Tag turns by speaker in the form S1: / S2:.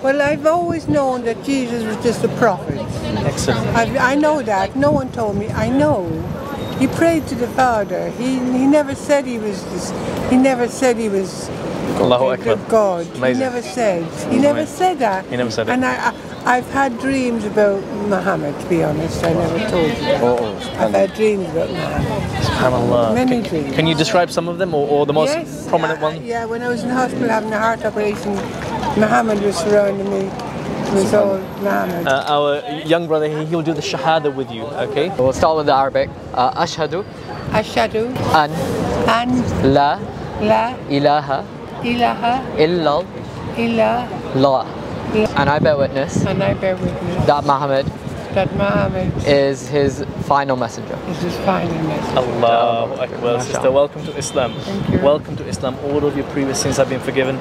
S1: Well, I've always known that Jesus was just a prophet.
S2: Excellent.
S1: I, I know that. No one told me. I know. He prayed to the Father. He he never said he was. This, he never said he was
S2: Allahu
S1: the
S2: Akbar.
S1: God. He never said. He never said that.
S2: He never said it.
S1: And I, I I've had dreams about Muhammad. To be honest, I never told you that.
S3: Oh, oh
S1: I've had dreams about Muhammad.
S2: SubhanAllah.
S1: Many
S2: Can,
S1: dreams.
S2: can you describe some of them or, or the most
S1: yes,
S2: prominent
S1: yeah,
S2: one?
S1: Yeah, when I was in hospital having a heart operation, Muhammad was surrounding me. It was all Muhammad.
S2: Uh, our young brother, he, he'll do the shahada with you, okay?
S4: We'll start with the Arabic. Uh, Ashhadu
S1: Ashadu
S4: an
S1: an
S4: la
S1: la
S4: ilaha
S1: ilaha
S4: illallah
S1: illallah
S4: and I bear witness
S1: and I bear witness
S4: that Muhammad
S1: that Muhammad
S4: is his final messenger.
S1: is his final message.
S2: Allahu Akbar.
S4: Mashallah.
S2: Sister, welcome to Islam.
S1: Thank you.
S2: Welcome to Islam. All of your previous sins have been forgiven.